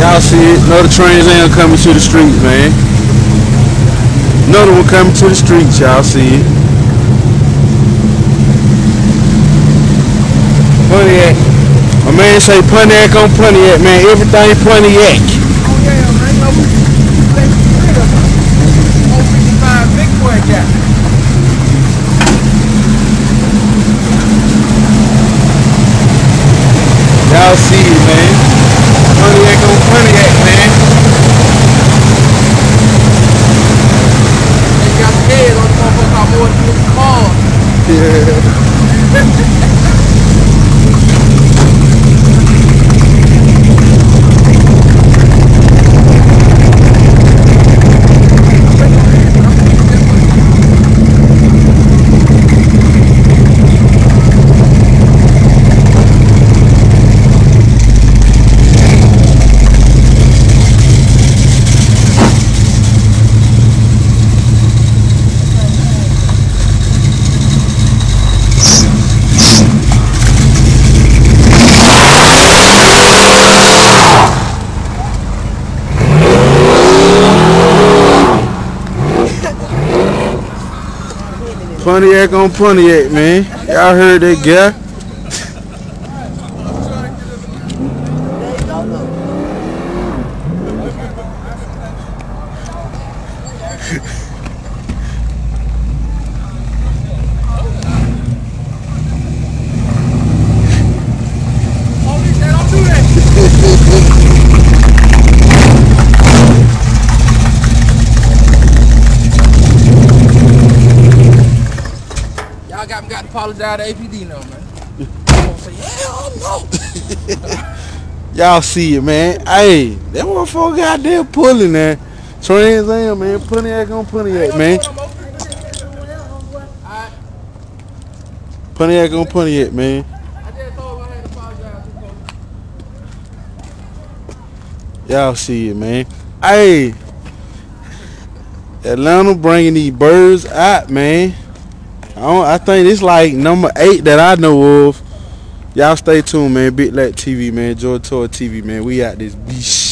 Y'all see it. Another Trans Am coming to the streets, man. Another one coming to the streets. Y'all see it. Pontiac. My man say Pontiac on Pontiac, man. Everything Pontiac. Oh yeah, man. No, they of it. 055 big boy got. Y'all see it, man. Pontiac on Pontiac, man. They got the head on the motherfucker got more than the car. Yeah. Pontiac on Pontiac, man. Y'all heard that guy? got got to apologize to APD now, man. No. Y'all see it, man. Hey, that motherfucker goddamn pulling there. Trans Am, man. Pontiac on Pontiac, man. Pontiac on Pontiac, man. Y'all see it, man. Hey, Atlanta bringing these birds out, man. I, I think it's like number eight that I know of. Y'all stay tuned, man. Big Lat TV, man. George Tour TV, man. We out this.